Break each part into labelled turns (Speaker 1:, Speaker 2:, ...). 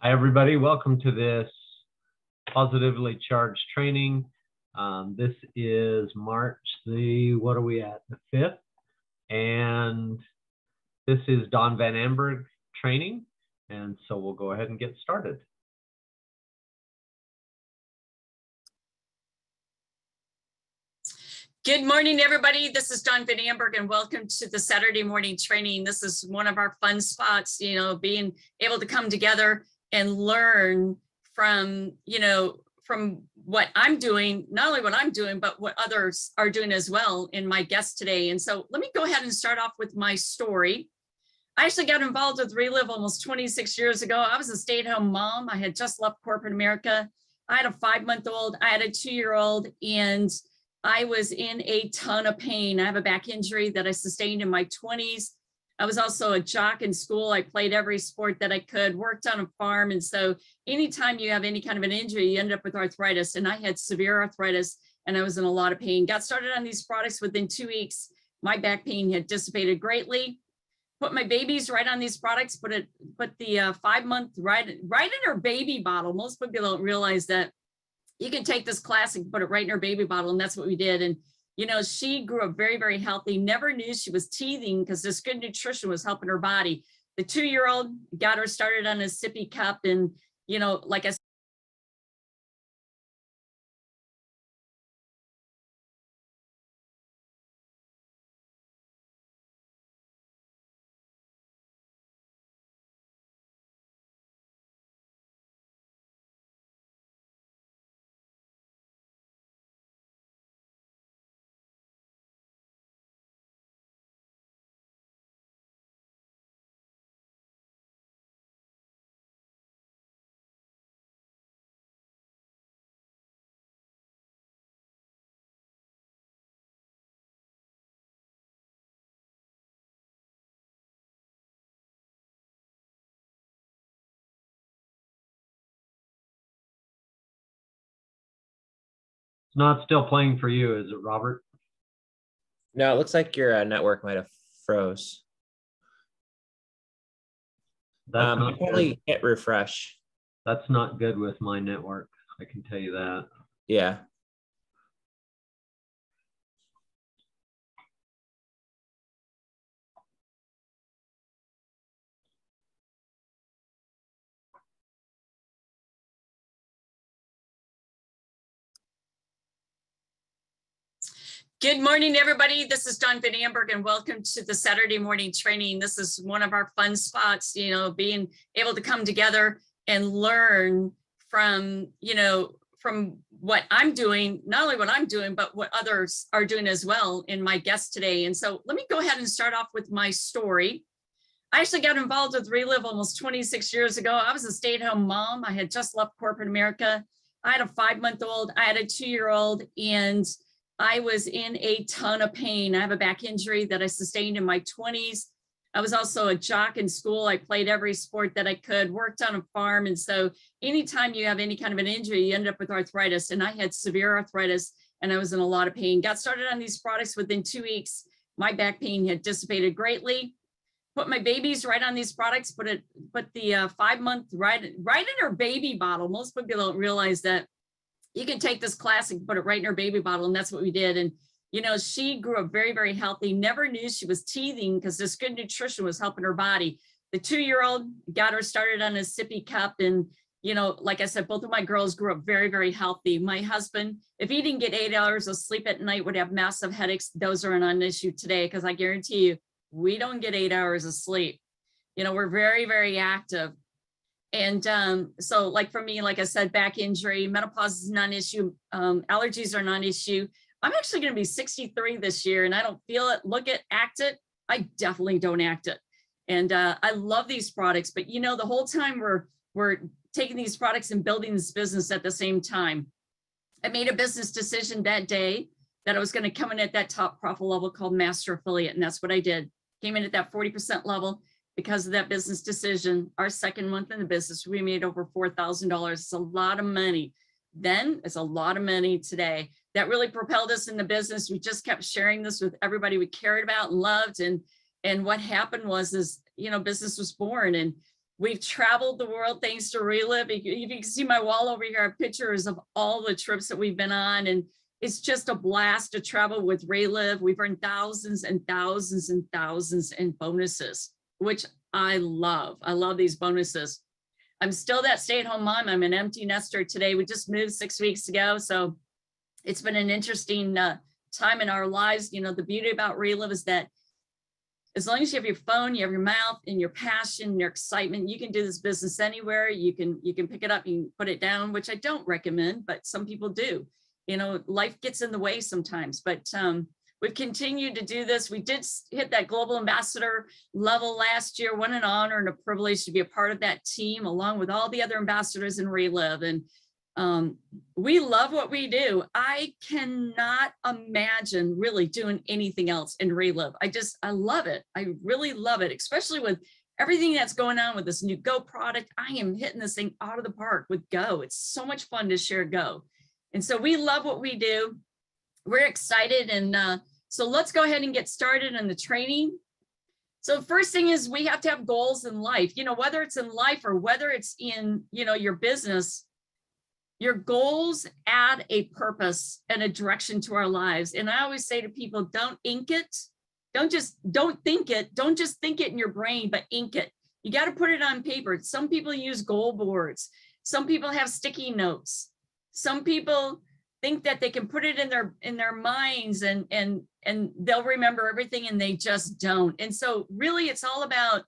Speaker 1: Hi, everybody. Welcome to this positively charged training. Um, this is March the, what are we at? The 5th. And this is Dawn VanAmberg training. And so we'll go ahead and get started.
Speaker 2: Good morning, everybody. This is Dawn VanAmberg and welcome to the Saturday morning training. This is one of our fun spots, you know, being able to come together and learn from, you know, from what I'm doing, not only what I'm doing, but what others are doing as well in my guest today. And so let me go ahead and start off with my story. I actually got involved with Reliv almost 26 years ago. I was a stay-at-home mom. I had just left corporate America. I had a five-month-old, I had a two-year-old, and I was in a ton of pain. I have a back injury that I sustained in my 20s. I was also a jock in school. I played every sport that I could, worked on a farm. And so anytime you have any kind of an injury, you end up with arthritis. And I had severe arthritis and I was in a lot of pain. Got started on these products within two weeks. My back pain had dissipated greatly. Put my babies right on these products, put it, put the uh, five month right, right in her baby bottle. Most people don't realize that you can take this classic, put it right in her baby bottle. And that's what we did. And you know, she grew up very, very healthy, never knew she was teething because this good nutrition was helping her body. The two-year-old got her started on a sippy cup and, you know, like I
Speaker 1: It's not still playing for you, is it, Robert?
Speaker 3: No, it looks like your uh, network might have froze.
Speaker 1: That's
Speaker 3: Um, you probably hit refresh.
Speaker 1: That's not good with my network. I can tell you that.
Speaker 3: Yeah.
Speaker 2: Good morning, everybody. This is Dawn VanAmberg and welcome to the Saturday morning training. This is one of our fun spots, you know, being able to come together and learn from, you know, from what I'm doing, not only what I'm doing, but what others are doing as well in my guest today. And so let me go ahead and start off with my story. I actually got involved with Reliv almost 26 years ago. I was a stay-at-home mom. I had just left corporate America. I had a five-month-old, I had a two-year-old, and I was in a ton of pain. I have a back injury that I sustained in my 20s. I was also a jock in school. I played every sport that I could, worked on a farm. And so anytime you have any kind of an injury, you end up with arthritis. And I had severe arthritis and I was in a lot of pain. Got started on these products within two weeks. My back pain had dissipated greatly. Put my babies right on these products, put it, put the uh, five month right, right in her baby bottle. Most people don't realize that you can take this class and put it right in her baby bottle. And that's what we did. And, you know, she grew up very, very healthy, never knew she was teething because this good nutrition was helping her body. The two-year-old got her started on a sippy cup. And, you know, like I said, both of my girls grew up very, very healthy. My husband, if he didn't get eight hours of sleep at night, would have massive headaches. Those are an issue today because I guarantee you, we don't get eight hours of sleep. You know, we're very, very active. And um, so like for me, like I said, back injury, menopause is non-issue, um, allergies are non-issue. I'm actually gonna be 63 this year and I don't feel it, look it, act it. I definitely don't act it. And uh, I love these products, but you know, the whole time we're, we're taking these products and building this business at the same time. I made a business decision that day that I was gonna come in at that top profit level called master affiliate. And that's what I did. Came in at that 40% level because of that business decision, our second month in the business, we made over $4,000. It's a lot of money. Then it's a lot of money today. That really propelled us in the business. We just kept sharing this with everybody we cared about and loved. And, and what happened was, is, you know, business was born. And, We've traveled the world thanks to Reliv. You you can see my wall over here, pictures of all the trips that we've been on and it's just a blast to travel with Reliv. We've earned thousands and thousands and thousands in bonuses, which I love. I love these bonuses. I'm still that stay-at-home mom. I'm an empty nester today. We just moved six weeks ago, so it's been an interesting uh, time in our lives. You know, the beauty about Reliv is that as long as you have your phone, you have your mouth and your passion, your excitement, you can do this business anywhere. You can you can pick it up, you can put it down, which I don't recommend, but some people do. You know, life gets in the way sometimes, but um, we've continued to do this. We did hit that global ambassador level last year. What an honor and a privilege to be a part of that team, along with all the other ambassadors in Reliv. And um, we love what we do. I cannot imagine really doing anything else in Reliv. I just, I love it. I really love it, especially with everything that's going on with this new Go product. I am hitting this thing out of the park with Go. It's so much fun to share Go. And so we love what we do. We're excited. And uh, so let's go ahead and get started on the training. So first thing is we have to have goals in life, you know, whether it's in life or whether it's in, you know, your business, your goals add a purpose and a direction to our lives. And I always say to people, don't ink it. Don't just, don't think it. Don't just think it in your brain, but ink it. You got to put it on paper. Some people use goal boards. Some people have sticky notes. Some people think that they can put it in their in their minds and and and they'll remember everything and they just don't. And so really it's all about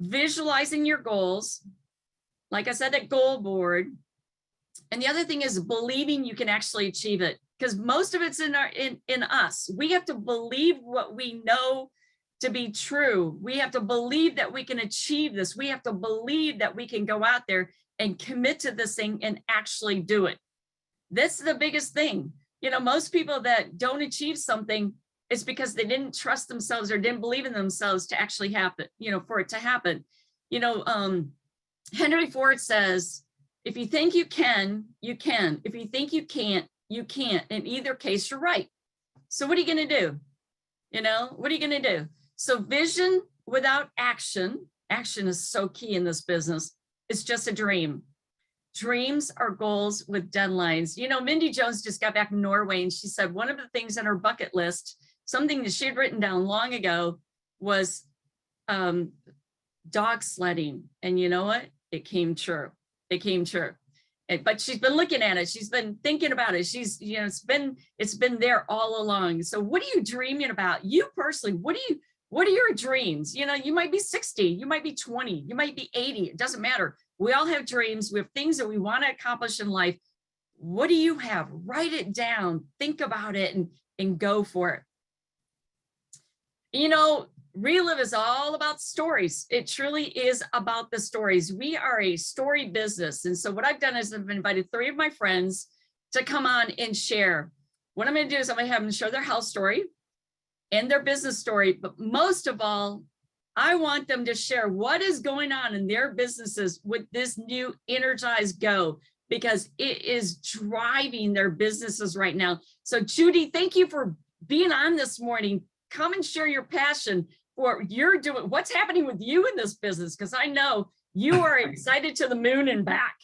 Speaker 2: visualizing your goals. Like I said, that goal board. And the other thing is believing you can actually achieve it because most of it's in our in in us. We have to believe what we know to be true. We have to believe that we can achieve this. We have to believe that we can go out there and commit to this thing and actually do it. That's the biggest thing. You know, most people that don't achieve something it's because they didn't trust themselves or didn't believe in themselves to actually happen, you know, for it to happen. You know, um, Henry Ford says, if you think you can, you can. If you think you can't, you can't. In either case, you're right. So what are you going to do? You know, what are you going to do? So vision without action, action is so key in this business. It's just a dream. Dreams are goals with deadlines. You know, Mindy Jones just got back from Norway and she said one of the things on her bucket list, something that she had written down long ago was um, dog sledding. And you know what? It came true. It came true. But she's been looking at it. She's been thinking about it. She's, you know, it's been, it's been there all along. So what are you dreaming about? You personally, what do you, what are your dreams? You know, you might be 60, you might be 20, you might be 80. It doesn't matter. We all have dreams. We have things that we want to accomplish in life. What do you have? Write it down, think about it, and, and go for it. You know, Reliv is all about stories. It truly is about the stories. We are a story business. And so what I've done is I've invited three of my friends to come on and share. What I'm going to do is I'm going to have them share their house story and their business story. But most of all, I want them to share what is going on in their businesses with this new Energize Go because it is driving their businesses right now. So Judy, thank you for being on this morning. Come and share your passion for what you're doing, what's happening with you in this business? Because I know you are excited to the moon and back.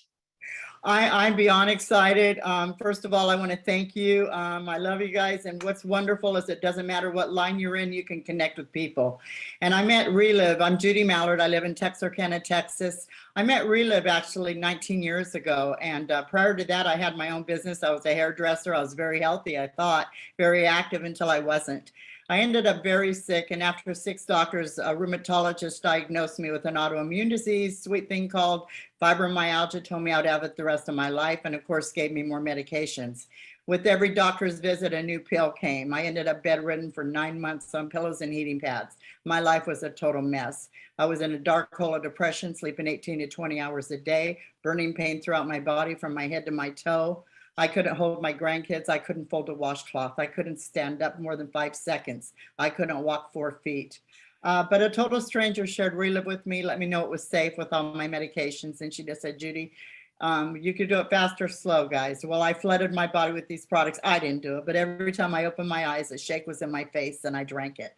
Speaker 4: I, I'm beyond excited. Um, first of all, I want to thank you. Um, I love you guys. And what's wonderful is it doesn't matter what line you're in, you can connect with people. And I met Reliv. I'm Judy Mallard. I live in Texarkana, Texas. I met Reliv actually 19 years ago. And uh, prior to that, I had my own business. I was a hairdresser. I was very healthy, I thought, very active until I wasn't. I ended up very sick, and after six doctors, a rheumatologist diagnosed me with an autoimmune disease, sweet thing called fibromyalgia, told me I'd have it the rest of my life, and of course, gave me more medications. With every doctor's visit, a new pill came. I ended up bedridden for nine months on pillows and heating pads. My life was a total mess. I was in a dark hole of depression, sleeping 18 to 20 hours a day, burning pain throughout my body from my head to my toe. I couldn't hold my grandkids. I couldn't fold a washcloth. I couldn't stand up more than five seconds. I couldn't walk four feet. Uh, but a total stranger shared Reliv with me, let me know it was safe with all my medications. And she just said, Judy, um, you could do it fast or slow, guys. Well, I flooded my body with these products. I didn't do it, but every time I opened my eyes, a shake was in my face and I drank it.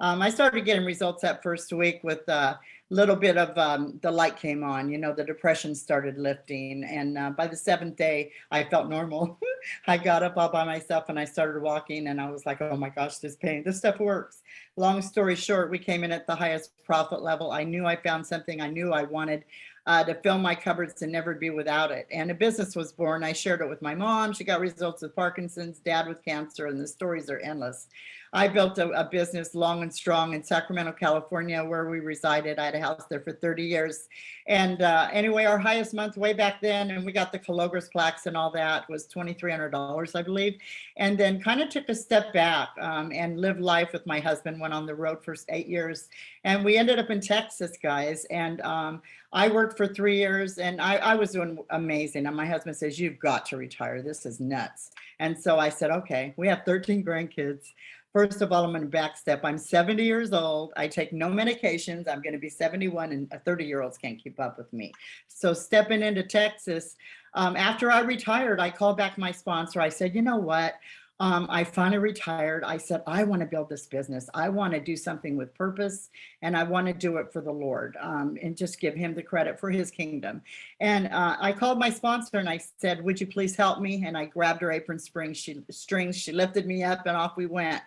Speaker 4: Um, I started getting results that first week with a little bit of um, the light came on, you know, the depression started lifting. And uh, by the seventh day, I felt normal. I got up all by myself and I started walking, and I was like, oh my gosh, this pain, this stuff works. Long story short, we came in at the highest profit level. I knew I found something I knew I wanted uh, to fill my cupboards and never be without it. And a business was born. I shared it with my mom. She got results with Parkinson's, dad with cancer, and the stories are endless. I built a, a business long and strong in Sacramento, California, where we resided. I had a house there for 30 years. And uh, anyway, our highest month way back then, and we got the Calogres plaques and all that, was $2,300, I believe. And then kind of took a step back um, and lived life with my husband, went on the road for eight years. And we ended up in Texas, guys. And um, I worked for three years and I, I was doing amazing. And my husband says, You've got to retire. This is nuts. And so I said, Okay, we have 13 grandkids. First of all, I'm going to backstep. I'm 70 years old. I take no medications. I'm going to be 71, and 30 year olds can't keep up with me. So, stepping into Texas, um, after I retired, I called back my sponsor. I said, you know what? Um, I finally retired. I said, I want to build this business. I want to do something with purpose and I want to do it for the Lord um, and just give him the credit for his kingdom. And uh, I called my sponsor and I said, Would you please help me? And I grabbed her apron. She, strings. She lifted me up and off we went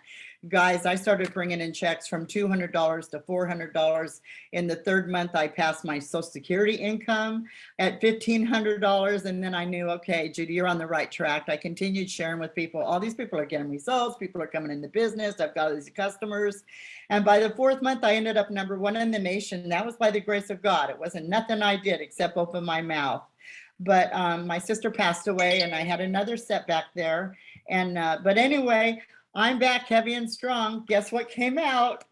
Speaker 4: guys, I started bringing in checks from $200 to $400. In the third month, I passed my social security income at $1,500. And then I knew, okay, Judy, you're on the right track. I continued sharing with people. All these people are getting results. People are coming into business. I've got these customers. And by the fourth month, I ended up number one in the nation. That was by the grace of God. It wasn't nothing I did except open my mouth. But um, my sister passed away and I had another setback there. And, uh, but anyway, I'm back heavy and strong. Guess what came out?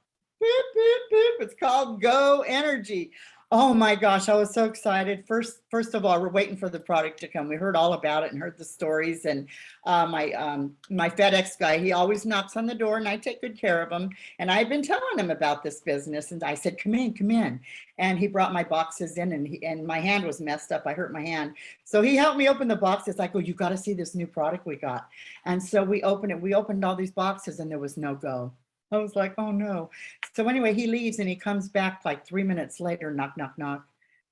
Speaker 4: Boop, boop, boop. It's called Go Energy. Oh my gosh, I was so excited. First, first of all, we're waiting for the product to come. We heard all about it and heard the stories. And uh, my um, my FedEx guy, he always knocks on the door, and I take good care of him. And I've been telling him about this business, and I said, "Come in, come in." And he brought my boxes in, and he, and my hand was messed up. I hurt my hand, so he helped me open the boxes. I go, "You got to see this new product we got." And so we opened it. We opened all these boxes, and there was no go. I was like, oh no. So anyway, he leaves and he comes back like three minutes later, knock, knock, knock.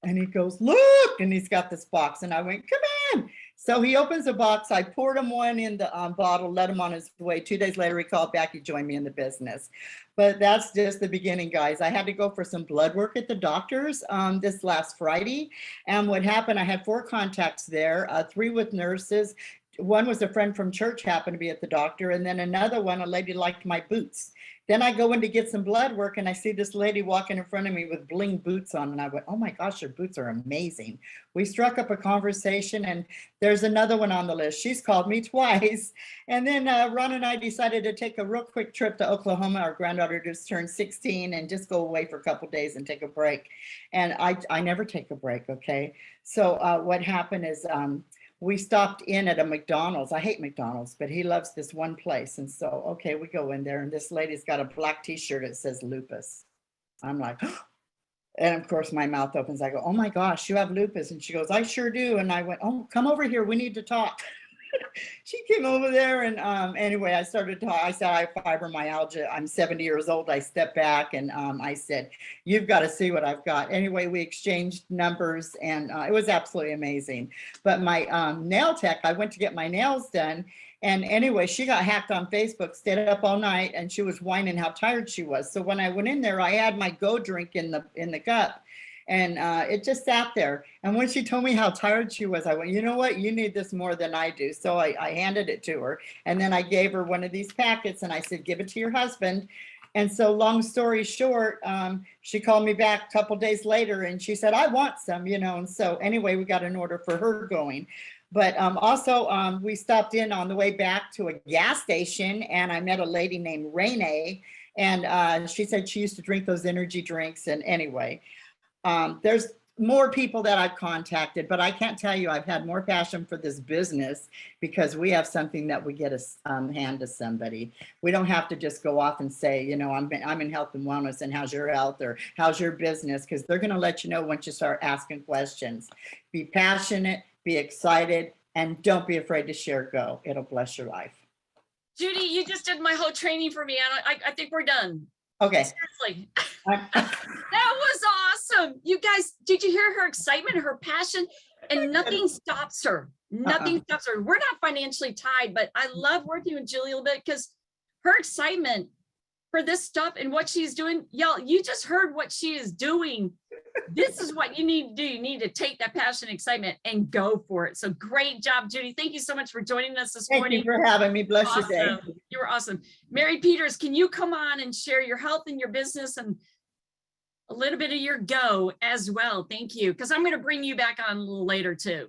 Speaker 4: And he goes, look, and he's got this box. And I went, come in. So he opens the box. I poured him one in the um, bottle, let him on his way. Two days later, he called back. He joined me in the business. But that's just the beginning, guys. I had to go for some blood work at the doctor's um, this last Friday. And what happened, I had four contacts there, uh, three with nurses. One was a friend from church, happened to be at the doctor. And then another one, a lady liked my boots. Then I go in to get some blood work and I see this lady walking in front of me with bling boots on. And I went, Oh my gosh, your boots are amazing. We struck up a conversation and there's another one on the list. She's called me twice. And then uh, Ron and I decided to take a real quick trip to Oklahoma. Our granddaughter just turned 16 and just go away for a couple days and take a break. And I, I never take a break. Okay. So uh, what happened is, um, we stopped in at a McDonald's. I hate McDonald's, but he loves this one place. And so, okay, we go in there, and this lady's got a black t shirt that says lupus. I'm like, and of course, my mouth opens. I go, Oh my gosh, you have lupus. And she goes, I sure do. And I went, Oh, come over here. We need to talk. she came over there and um, anyway, I started to. I said, I have fibromyalgia. I'm 70 years old. I stepped back and um, I said, You've got to see what I've got. Anyway, we exchanged numbers and uh, it was absolutely amazing. But my um, nail tech, I went to get my nails done. And anyway, she got hacked on Facebook, stayed up all night, and she was whining how tired she was. So when I went in there, I had my go drink in the in the cup and uh, it just sat there. And when she told me how tired she was, I went, you know what? You need this more than I do. So I, I handed it to her. And then I gave her one of these packets and I said, give it to your husband. And so, long story short, um, she called me back a couple days later and she said, I want some, you know. And so, anyway, we got an order for her going. But um, also, um, we stopped in on the way back to a gas station and I met a lady named Renee. And uh, she said she used to drink those energy drinks. And anyway, um, there's more people that I've contacted, but I can't tell you I've had more passion for this business because we have something that we get a um, hand to somebody. We don't have to just go off and say, you know, I'm I'm in health and wellness, and how's your health or how's your business? Because they're going to let you know once you start asking questions. Be passionate, be excited, and don't be afraid to share. Go, it'll bless your life.
Speaker 2: Judy, you just did my whole training for me, and I, I think we're done.
Speaker 4: Okay.
Speaker 2: Seriously, that was awesome. You guys, did you hear her excitement, her passion? And nothing stops her. Uh-uh. Nothing stops her. We're not financially tied, but I love working with Julie a little bit because her excitement for this stuff and what she's doing, y'all, you just heard what she is doing. This is what you need to do. You need to take that passion, and excitement and go for it. So great job, Judy. Thank you so much for joining us this morning.
Speaker 4: Thank you
Speaker 2: morning.
Speaker 4: for having me. Bless your day.
Speaker 2: You were awesome. Mary Peters, can you come on and share your health and your business and a little bit of your go as well? Thank you. Because I'm going to bring you back on a little later too.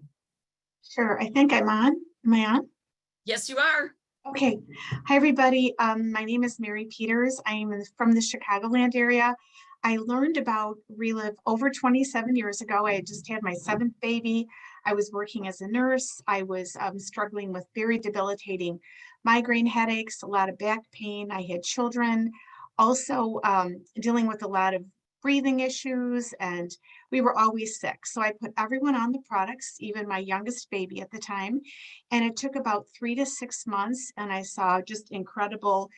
Speaker 5: Sure, I think I'm on. Am I on?
Speaker 2: Yes, you are.
Speaker 5: Okay. Hi, everybody. Um, my name is Mary Peters. I am from the Chicagoland area. I learned about Reliv over 27 years ago. I had just had my seventh baby. I was working as a nurse. I was um, struggling with very debilitating migraine headaches, a lot of back pain. I had children, also um, dealing with a lot of breathing issues, and we were always sick. So I put everyone on the products, even my youngest baby at the time. And it took about three to six months, and I saw just incredible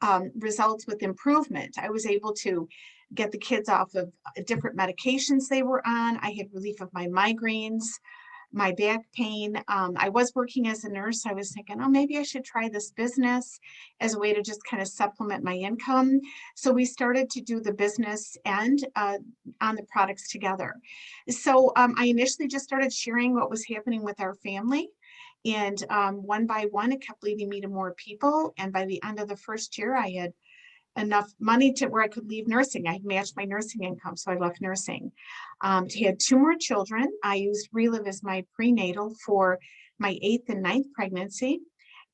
Speaker 5: um, results with improvement. I was able to get the kids off of uh, different medications they were on. I had relief of my migraines, my back pain. Um, I was working as a nurse. I was thinking, oh, maybe I should try this business as a way to just kind of supplement my income. So we started to do the business and uh, on the products together. So um, I initially just started sharing what was happening with our family. And um, one by one, it kept leading me to more people. And by the end of the first year, I had enough money to where I could leave nursing. I matched my nursing income, so I left nursing. Um, had two more children. I used Reliv as my prenatal for my eighth and ninth pregnancy.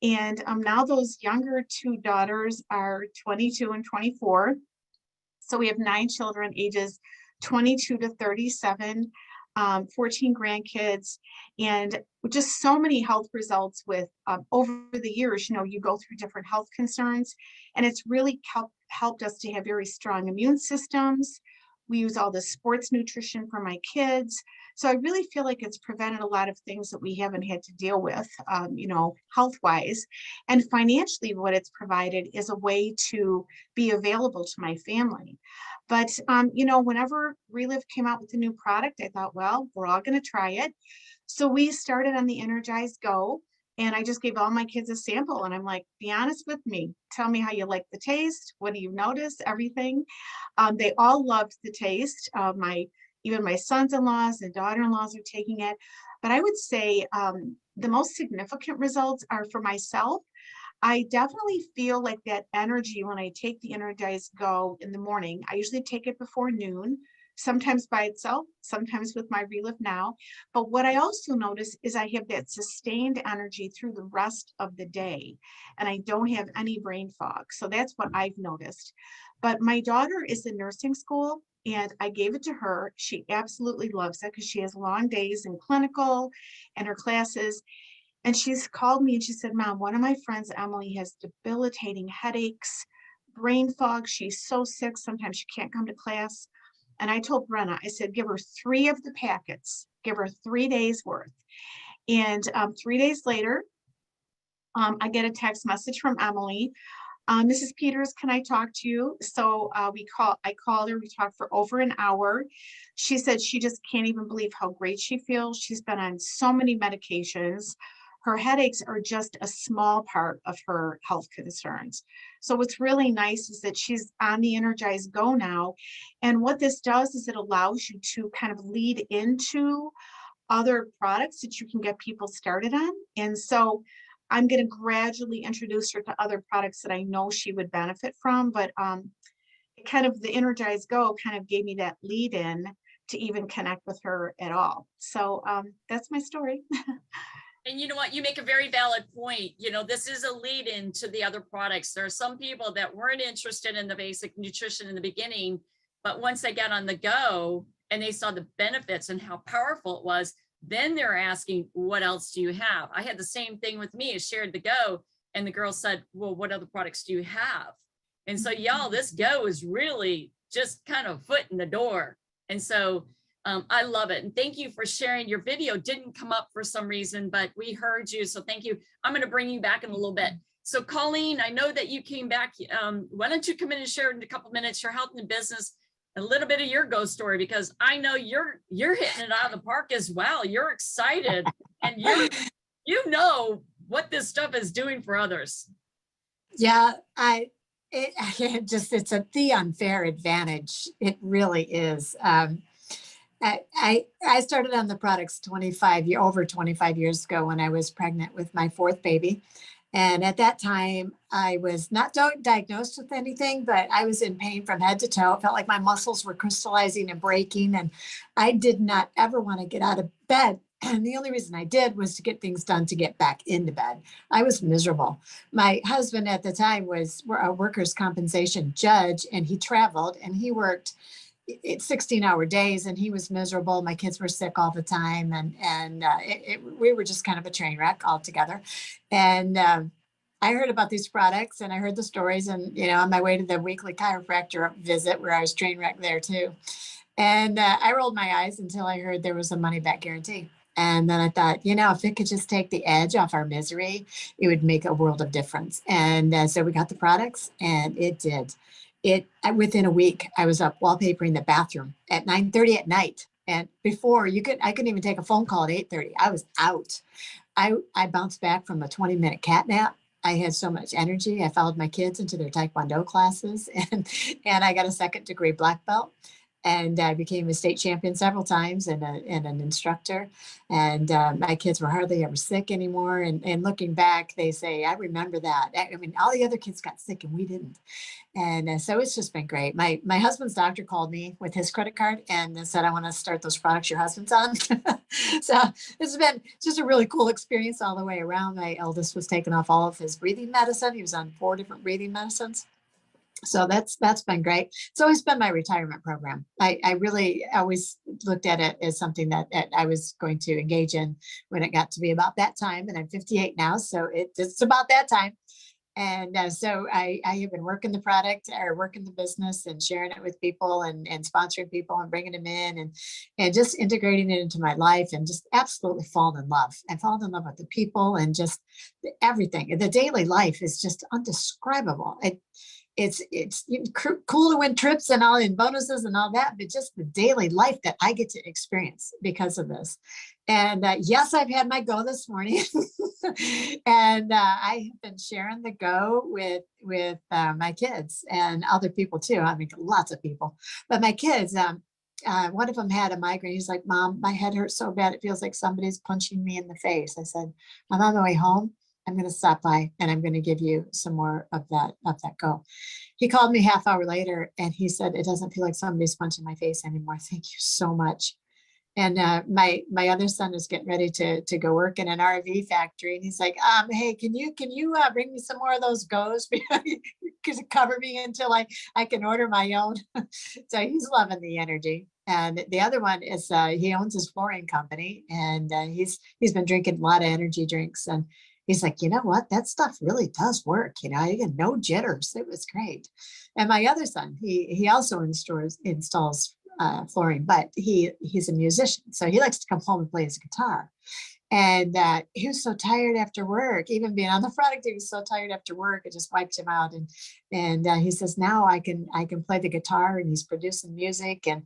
Speaker 5: And um, now those younger two daughters are 22 and 24. So we have nine children, ages 22 to 37, um, 14 grandkids, and just so many health results with um, over the years. You know, you go through different health concerns, and it's really helped helped us to have very strong immune systems. We use all the sports nutrition for my kids. So I really feel like it's prevented a lot of things that we haven't had to deal with, um, you know, health wise. And financially, what it's provided is a way to be available to my family. But, um, you know, whenever Reliv came out with a new product, I thought, well, we're all going to try it. So we started on the Energize Go. And I just gave all my kids a sample and I'm like, be honest with me. Tell me how you like the taste. What do you notice? Everything. Um, they all loved the taste. Uh, my even my sons-in-laws and daughter-in-laws are taking it. But I would say um, the most significant results are for myself. I definitely feel like that energy when I take the Energize Go in the morning. I usually take it before noon sometimes by itself, sometimes with my Reliv Now. But what I also notice is I have that sustained energy through the rest of the day, and I don't have any brain fog. So that's what I've noticed. But my daughter is in nursing school, and I gave it to her. She absolutely loves it because she has long days in clinical and her classes. And she's called me and she said, Mom, one of my friends, Emily, has debilitating headaches, brain fog. She's so sick. Sometimes she can't come to class. And I told Brenna, I said, give her three of the packets, give her three days worth. And um, three days later, um, I get a text message from Emily. Uh, Mrs. Peters, can I talk to you? So uh, we call, I called her, we talked for over an hour. She said she just can't even believe how great she feels. She's been on so many medications. Her headaches are just a small part of her health concerns. So what's really nice is that she's on the Energize Go now. And what this does is it allows you to kind of lead into other products that you can get people started on. And so I'm going to gradually introduce her to other products that I know she would benefit from. But um, it kind of the Energize Go kind of gave me that lead in to even connect with her at all. So um, that's my story.
Speaker 2: And you know what? You make a very valid point. You know, this is a lead in to the other products. There are some people that weren't interested in the basic nutrition in the beginning, but once they got on the go and they saw the benefits and how powerful it was, then they're asking, what else do you have? I had the same thing with me. I shared the go and the girl said, well, what other products do you have? And so y'all, this go is really just kind of foot in the door. And so um, I love it. And thank you for sharing. Your video didn't come up for some reason, but we heard you. So thank you. I'm going to bring you back in a little bit. So Colleen, I know that you came back. Um, why don't you come in and share in a couple minutes your health and business, a little bit of your ghost story, because I know you're you're hitting it out of the park as well. You're excited and you you know what this stuff is doing for others.
Speaker 6: Yeah, I, it, it just, it's a, the unfair advantage. It really is. Um, I, I, started on the products 25 year, over 25 years ago when I was pregnant with my fourth baby. And at that time, I was not diagnosed with anything, but I was in pain from head to toe. It felt like my muscles were crystallizing and breaking. And I did not ever want to get out of bed. And the only reason I did was to get things done to get back into bed. I was miserable. My husband at the time was a workers' compensation judge, and he traveled and he worked it 16 hour days and he was miserable my kids were sick all the time and and uh, it, it, we were just kind of a train wreck altogether and um, i heard about these products and i heard the stories and you know on my way to the weekly chiropractor visit where i was train wreck there too and uh, i rolled my eyes until i heard there was a money back guarantee and then I thought, you know, if it could just take the edge off our misery, it would make a world of difference. And uh, so we got the products, and it did. It uh, within a week, I was up wallpapering the bathroom at 9:30 at night. And before you could, I couldn't even take a phone call at 8:30. I was out. I I bounced back from a 20 minute cat nap. I had so much energy. I followed my kids into their taekwondo classes, and and I got a second degree black belt and I became a state champion several times and, a, and an instructor. And uh, my kids were hardly ever sick anymore. And, and looking back, they say, I remember that. I mean, all the other kids got sick and we didn't. And uh, so it's just been great. My my husband's doctor called me with his credit card and said, I want to start those products your husband's on. so it's been just a really cool experience all the way around. My eldest was taking off all of his breathing medicine. He was on four different breathing medicines so that's that's been great. It's always been my retirement program. I, I really always looked at it as something that, that, i was going to engage in when it got to be about that time and i'm 58 now so it, it's about that time. And uh, so I, I have been working the product or working the business and sharing it with people and, and sponsoring people and bringing them in and and just integrating it into my life and just absolutely fallen in love and fallen in love with the people and just everything. The daily life is just undescribable. It, it's it's cool to win trips and all and bonuses and all that, but just the daily life that I get to experience because of this. And uh, yes, I've had my go this morning, and uh, I have been sharing the go with with uh, my kids and other people too. I mean, lots of people, but my kids. Um, uh, one of them had a migraine. He's like, "Mom, my head hurts so bad. It feels like somebody's punching me in the face." I said, "I'm on the way home. I'm going to stop by and I'm going to give you some more of that of that go. He called me half hour later and he said, it doesn't feel like somebody's punching my face anymore. Thank you so much. And uh, my my other son is getting ready to to go work in an RV factory, and he's like, um, "Hey, can you can you uh, bring me some more of those goes? Because cover me until I I can order my own." so he's loving the energy. And the other one is uh, he owns his flooring company, and uh, he's he's been drinking a lot of energy drinks, and he's like, you know what? That stuff really does work. You know, get no jitters. It was great. And my other son, he he also installs installs uh, flooring, but he he's a musician, so he likes to come home and play his guitar. And uh, he was so tired after work, even being on the product, he was so tired after work. It just wiped him out. And and uh, he says now I can I can play the guitar, and he's producing music. And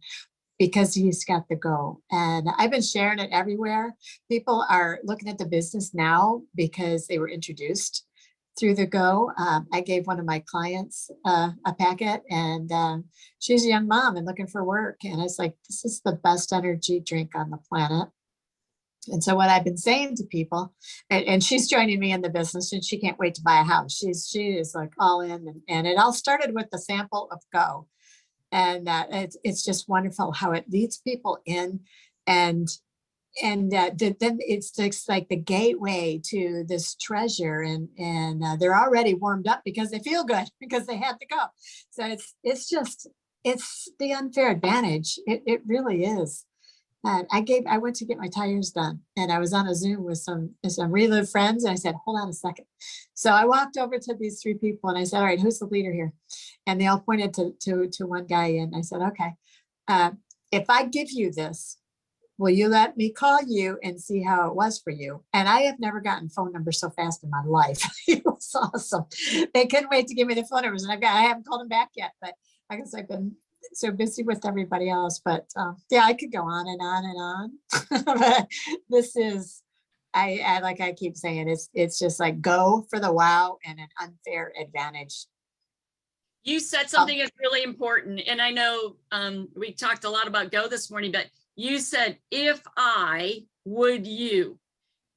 Speaker 6: because he's got the go. And I've been sharing it everywhere. People are looking at the business now because they were introduced through the go. Um, I gave one of my clients uh, a packet, and uh, she's a young mom and looking for work. And I was like, this is the best energy drink on the planet. And so what I've been saying to people, and, and, she's joining me in the business and she can't wait to buy a house. She's she is like all in and, and it all started with the sample of go and uh, it's, it's just wonderful how it leads people in and and uh, then it's just like the gateway to this treasure and and uh, they're already warmed up because they feel good because they had to go. So it's it's just it's the unfair advantage. It, it really is and I gave, I went to get my tires done and I was on a Zoom with some, some Reliv friends. And I said, hold on a second. So I walked over to these three people and I said, all right, who's the leader here? And they all pointed to, to, to one guy and I said, okay, uh, if I give you this, will you let me call you and see how it was for you? And I have never gotten phone numbers so fast in my life. It was awesome. They couldn't wait to give me the phone numbers and I've got, I haven't called them back yet, but I guess I've been so busy with everybody else, but um, yeah, I could go on and on and on. But This is, I, I, like I keep saying, it's, it's just like go for the wow and an unfair advantage.
Speaker 2: You said something that's really important, and I know um, we talked a lot about go this morning, but you said, if I, would you?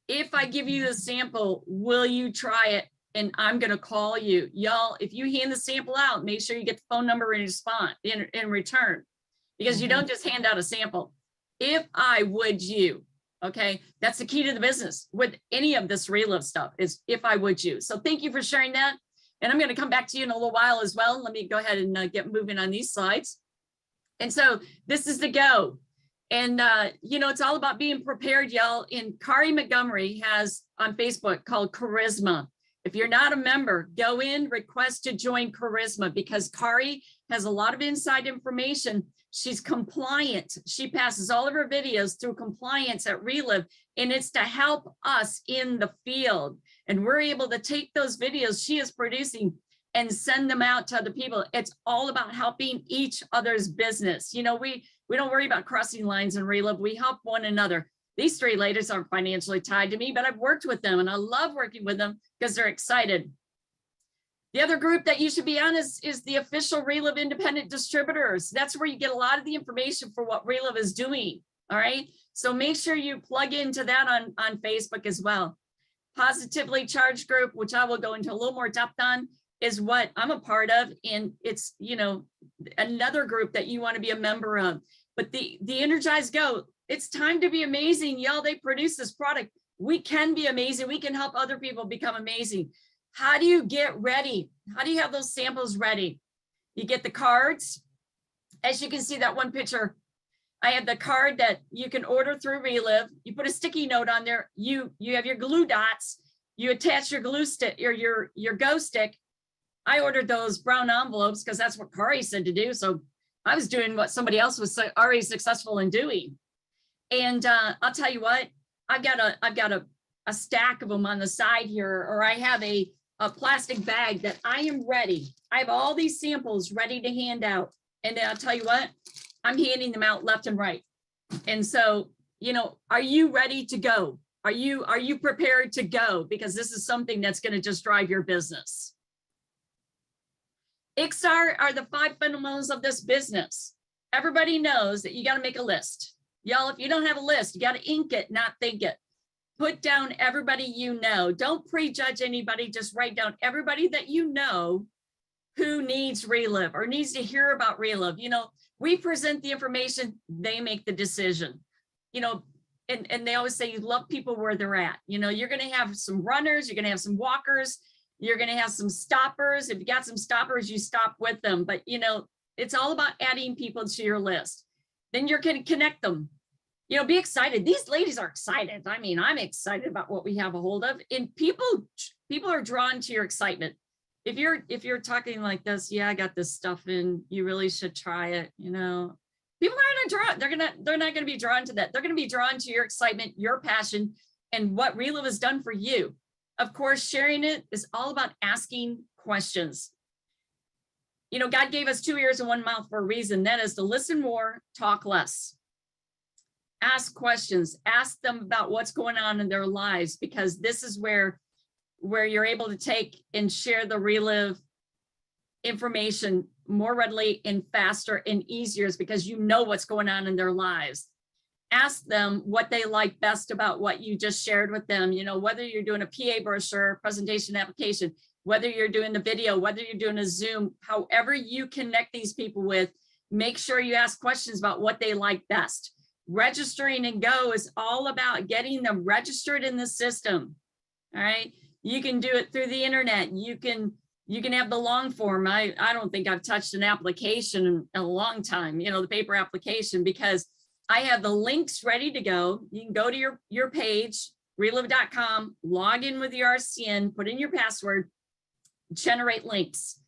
Speaker 2: If I give you the sample, will you try it? And I'm gonna call you. Y'all, if you hand the sample out, make sure you get the phone number in response, in, in return. Because you
Speaker 6: Mhm.
Speaker 2: don't just hand out a sample. If I, would you? Okay, that's the key to the business with any of this Reliv stuff is if I, would you? So thank you for sharing that. And I'm going to come back to you in a little while as well. Let me go ahead and uh, get moving on these slides. And so this is the go. And, uh, you know, it's all about being prepared, y'all. And Kari Montgomery has on Facebook called Charisma. If you're not a member, go in, request to join Charisma because Kari has a lot of inside information. She's compliant. She passes all of her videos through compliance at Reliv, and it's to help us in the field and we're able to take those videos she is producing and send them out to other people. It's all about helping each other's business. You know, we we don't worry about crossing lines in Reliv. We help one another. These three ladies aren't financially tied to me, but I've worked with them and I love working with them because they're excited. The other group that you should be on is, is the official Reliv Independent Distributors. That's where you get a lot of the information for what Reliv is doing. All right. So make sure you plug into that on, on Facebook as well positively charged group, which I will go into a little more depth on, is what I'm a part of. And it's, you know, another group that you want to be a member of. But the, the energized Go, it's time to be amazing. Y'all, they produce this product. We can be amazing. We can help other people become amazing. How do you get ready? How do you have those samples ready? You get the cards. As you can see that one picture, I have the card that you can order through Reliv. You put a sticky note on there. You you have your glue dots. You attach your glue stick or your your go stick. I ordered those brown envelopes because that's what Kari said to do. So I was doing what somebody else was already successful in doing. And uh, I'll tell you what, I've got a I've got a, a stack of them on the side here, or I have a a plastic bag that I am ready. I have all these samples ready to hand out. And I'll tell you what, I'm handing them out left and right. And so, you know, are you ready to go? Are you are you prepared to go? Because this is something that's going to just drive your business. IXAR are the five fundamentals of this business. Everybody knows that you got to make a list. Y'all, if you don't have a list, you got to ink it, not think it. Put down everybody you know. Don't prejudge anybody. Just write down everybody that you know who needs Reliv or needs to hear about Reliv. You know, we present the information, they make the decision. You know, and, and they always say you love people where they're at. You know, you're gonna have some runners, you're gonna have some walkers, you're gonna have some stoppers. If you got some stoppers, you stop with them. But you know, it's all about adding people to your list. Then you're gonna connect them. You know, be excited. These ladies are excited. I mean, I'm excited about what we have a hold of. And people, people are drawn to your excitement if you're if you're talking like this, yeah, I got this stuff in, you really should try it, you know. People aren't gonna draw, they're gonna, they're not gonna be drawn to that. They're gonna be drawn to your excitement, your passion, and what Reliv has done for you. Of course, sharing it is all about asking questions. You know, God gave us two ears and one mouth for a reason. That is to listen more, talk less. Ask questions, ask them about what's going on in their lives, because this is where where you're able to take and share the Reliv information more readily and faster and easier is because you know what's going on in their lives. Ask them what they like best about what you just shared with them, you know, whether you're doing a PA brochure, presentation application, whether you're doing the video, whether you're doing a Zoom, however you connect these people with, make sure you ask questions about what they like best. Registering and go is all about getting them registered in the system. All right. You can do it through the internet. You can you can have the long form. I, I don't think I've touched an application in a long time, you know, the paper application, because I have the links ready to go. You can go to your, your page, reliv.com, log in with your RCN, put in your password, generate links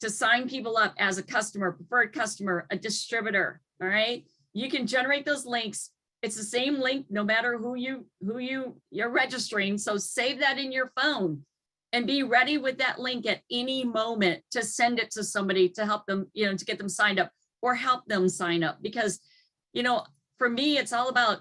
Speaker 2: to sign people up as a customer, preferred customer, a distributor. All right. You can generate those links It's the same link, no matter who you, who you, you're registering. So save that in your phone. And be ready with that link at any moment to send it to somebody to help them, you know, to get them signed up or help them sign up. Because, you know, for me, it's all about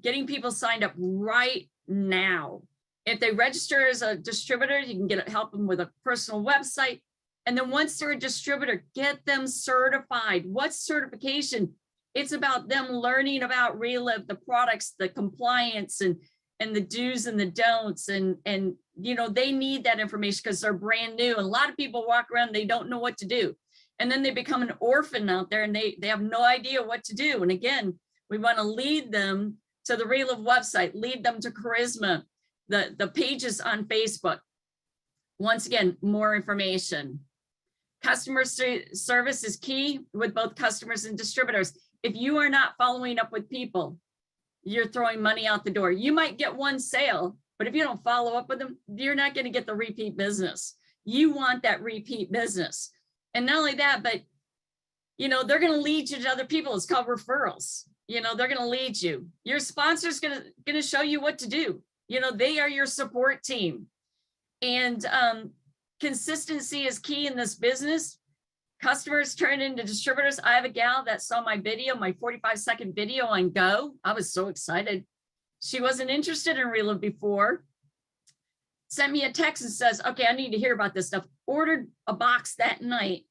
Speaker 2: getting people signed up right now. If they register as a distributor, you can get help them with a personal website. And then once they're a distributor, get them certified. What's certification? It's about them learning about Reliv, uh, the products, the compliance and and the do's and the don'ts and and you know they need that information because they're brand new. And a lot of people walk around, they don't know what to do. And then they become an orphan out there and they they have no idea what to do. And again, we want to lead them to the Reliv website, lead them to Charisma, the, the pages on Facebook. Once again, more information. Customer service is key with both customers and distributors. If you are not following up with people, you're throwing money out the door. You might get one sale, but if you don't follow up with them, you're not going to get the repeat business. You want that repeat business. And not only that, but you know, they're going to lead you to other people. It's called referrals. You know, they're going to lead you. Your sponsor's going to going to show you what to do. You know, they are your support team. And um, consistency is key in this business. Customers turned into distributors. I have a gal that saw my video, my 45 second video on Go. I was so excited. She wasn't interested in Reliv before. Sent me a text and says, okay, I need to hear about this stuff. Ordered a box that night.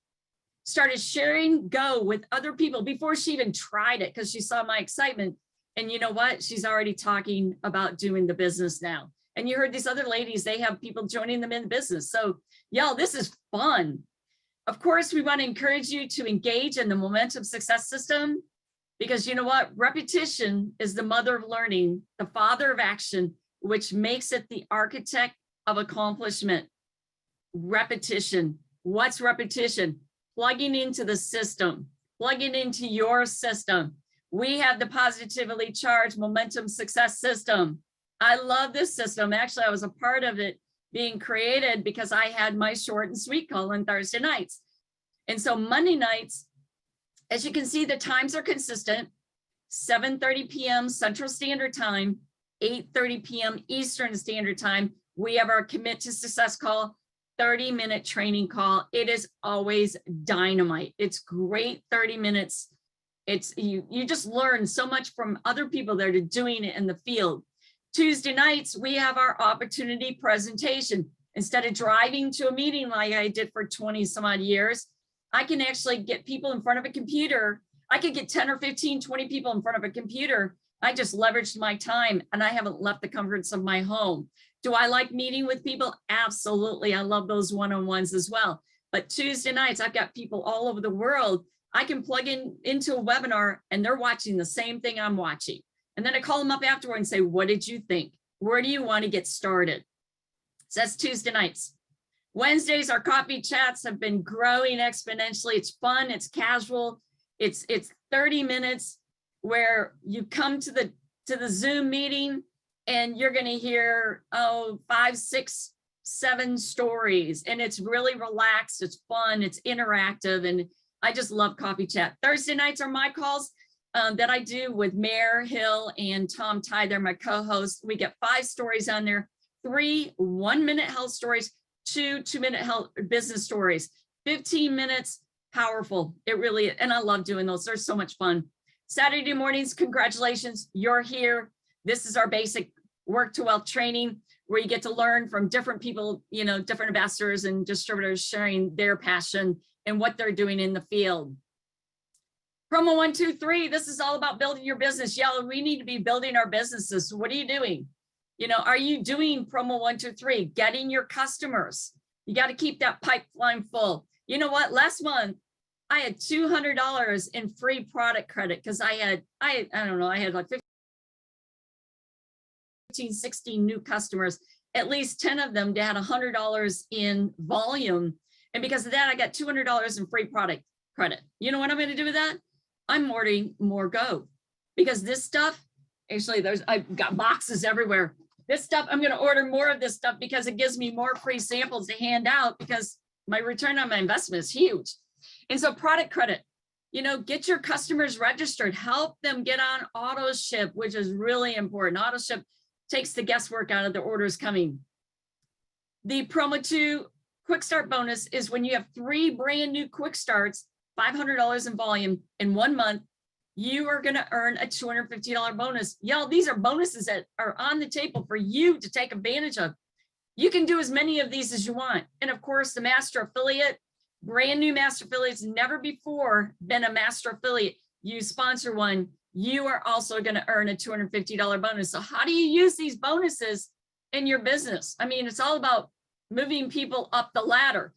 Speaker 2: Started sharing Go with other people before she even tried it because she saw my excitement. And you know what? She's already talking about doing the business now. And you heard these other ladies, they have people joining them in the business. So y'all, this is fun. Of course, we want to encourage you to engage in the momentum success system because you know what? Repetition is the mother of learning, the father of action, which makes it the architect of accomplishment. Repetition. What's repetition? Plugging into the system, plugging into your system. We have the positively charged momentum success system. I love this system. Actually, I was a part of it being created because I had my short and sweet call on Thursday nights. And so Monday nights, as you can see, the times are consistent. 7:30 p.m. Central Standard Time, 8:30 p.m. Eastern Standard Time. We have our commit to success call, 30 minute training call. It is always dynamite. It's great 30 minutes. It's you you just learn so much from other people that are doing it in the field. Tuesday nights, we have our opportunity presentation. Instead of driving to a meeting like I did for 20 some odd years, I can actually get people in front of a computer. I could get 10 or 15, 20 people in front of a computer. I just leveraged my time and I haven't left the comforts of my home. Do I like meeting with people? Absolutely. I love those one-on-ones as well. But Tuesday nights, I've got people all over the world. I can plug in into a webinar and they're watching the same thing I'm watching. And then I call them up afterward and say, what did you think? Where do you want to get started? So that's Tuesday nights. Wednesdays, our coffee chats have been growing exponentially. It's fun, it's casual. It's it's 30 minutes where you come to the to the Zoom meeting and you're to hear oh five, six, seven stories. And it's really relaxed, it's fun, it's interactive, and I just love coffee chat. Thursday nights are my calls um, that I do with Mayor Hill and Tom Ty. They're my co-hosts. We get five stories on there, three one-minute health stories, two two-minute health business stories, 15 minutes, powerful. It really, and I love doing those. They're so much fun. Saturday mornings, congratulations, you're here. This is our basic work to wealth training where you get to learn from different people, you know, different ambassadors and distributors sharing their passion and what they're doing in the field. Promo one, two, three, this is all about building your business. Yeah, we need to be building our businesses. What are you doing? You know, are you doing promo one, two, three, getting your customers? You got to keep that pipeline full. You know what? Last month, I had $200 in free product credit because I had, I, I don't know, I had like 15, 16 new customers. At least 10 of them had $100 in volume. And because of that, I got $200 in free product credit. You know what I'm going to do with that? I'm ordering more Go because this stuff, actually, there's I've got boxes everywhere. This stuff, I'm to order more of this stuff because it gives me more free samples to hand out because my return on my investment is huge. And so product credit, you know, get your customers registered, help them get on auto ship, which is really important. Auto ship takes the guesswork out of the orders coming. The promo two quick start bonus is when you have three brand new quick starts, $500 in volume in one month, you are going to earn a $250 bonus. Y'all, these are bonuses that are on the table for you to take advantage of. You can do as many of these as you want. And of course, the master affiliate, brand new master affiliates, never before been a master affiliate. You sponsor one, you are also going to earn a $250 bonus. So how do you use these bonuses in your business? I mean, it's all about moving people up the ladder.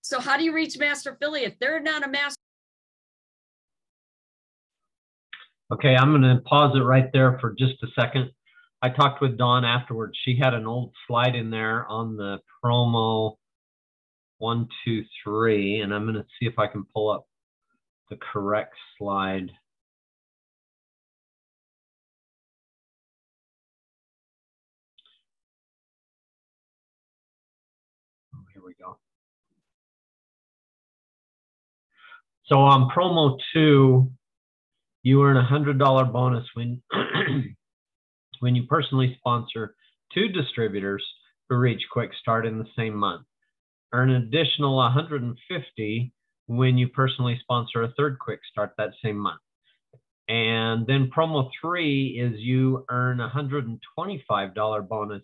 Speaker 2: So how do you reach master affiliate? They're not a master
Speaker 1: Okay, I'm gonna pause it right there for just a second. I talked with Dawn afterwards. She had an old slide in there on the promo one, two, three, and I'm gonna see if I can pull up the correct slide. Oh, here we go. So on promo two, you earn a hundred dollar bonus when when you personally sponsor two distributors who reach quick start in the same month. Earn an additional 150 when you personally sponsor a third quick start that same month. And then promo three is you earn a $125 bonus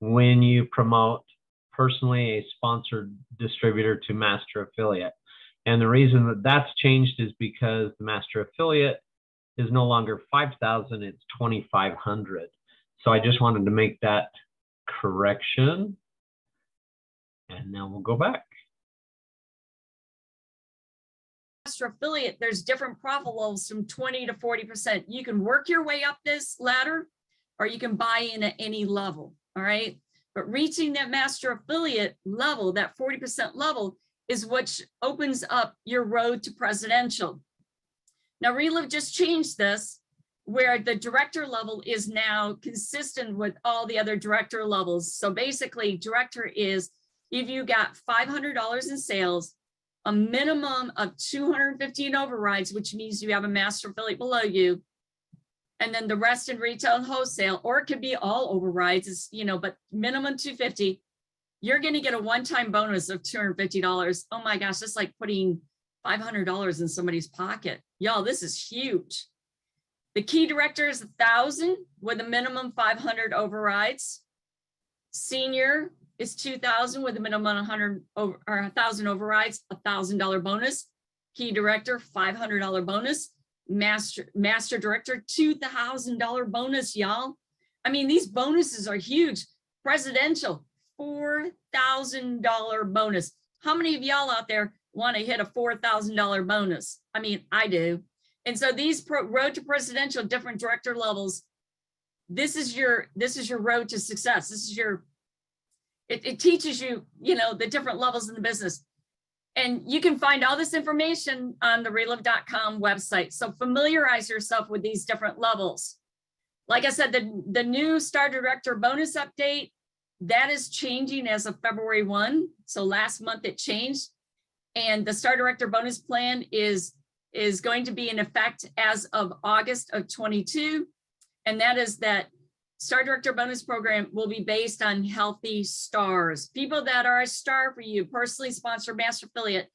Speaker 1: when you promote personally a sponsored distributor to master affiliate. And the reason that that's changed is because the master affiliate is no longer 5,000, it's 2,500. So I just wanted to make that correction. And now we'll go back.
Speaker 2: master affiliate, there's different profit levels from 20 to 40%. You can work your way up this ladder or you can buy in at any level. All right. But reaching that master affiliate level, that 40% level, is what opens up your road to presidential. Now, Reliv just changed this where the director level is now consistent with all the other director levels. So basically, director is if you got $500 in sales, a minimum of 215 overrides, which means you have a master affiliate below you, and then the rest in retail and wholesale, or it could be all overrides, is you know, but minimum 250. You're going to get a one-time bonus of $250. Oh my gosh, that's like putting $500 in somebody's pocket. Y'all, this is huge. The key director is a thousand with a minimum 500 overrides. Senior is 2000 with a minimum 100 over, or a thousand overrides, a thousand dollar bonus. Key director, $500 bonus. Master, master director, $2,000 bonus, y'all. I mean, these bonuses are huge. Presidential, $4,000 bonus. How many of y'all out there want to hit a $4,000 bonus? I mean, I do. And so these pro, road to presidential different director levels, this is your this is your road to success. This is your it, it teaches you, you know, the different levels in the business. And you can find all this information on the reliv.com website. So familiarize yourself with these different levels. Like I said, the, the new Star Director bonus update, that is changing as of February 1. So last month it changed. And the Star Director bonus plan is, is going to be in effect as of August of 22. And that is that Star Director bonus program will be based on healthy stars. People that are a star for you, personally sponsor master affiliate,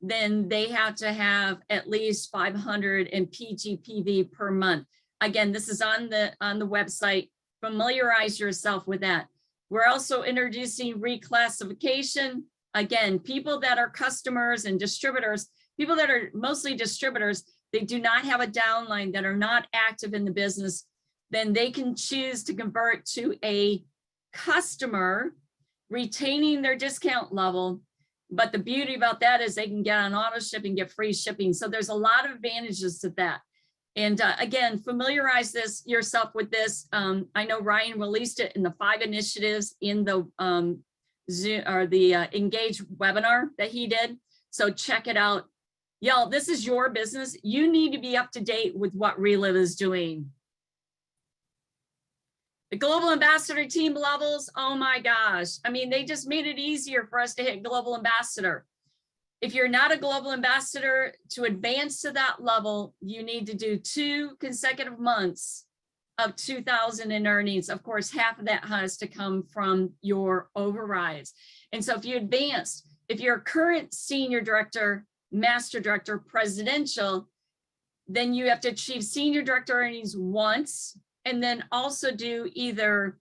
Speaker 2: then they have to have at least 500 in PGPV per month. Again, this is on the on the website. Familiarize yourself with that. We're also introducing reclassification. Again, people that are customers and distributors, people that are mostly distributors, they do not have a downline that are not active in the business then they can choose to convert to a customer, retaining their discount level. But the beauty about that is they can get on auto ship and get free shipping. So there's a lot of advantages to that. And uh, again, familiarize this yourself with this. Um, I know Ryan released it in the five initiatives in the um, Zoom or the uh, Engage webinar that he did. So check it out. Y'all, this is your business. You need to be up to date with what Reliv is doing. The global ambassador team levels, oh my gosh. I mean, they just made it easier for us to hit global ambassador. If you're not a global ambassador, to advance to that level, you need to do two consecutive months of 2000 in earnings. Of course, half of that has to come from your overrides. And so if you advanced, if you're a current senior director, master director, presidential, then you have to achieve senior director earnings once and then also do either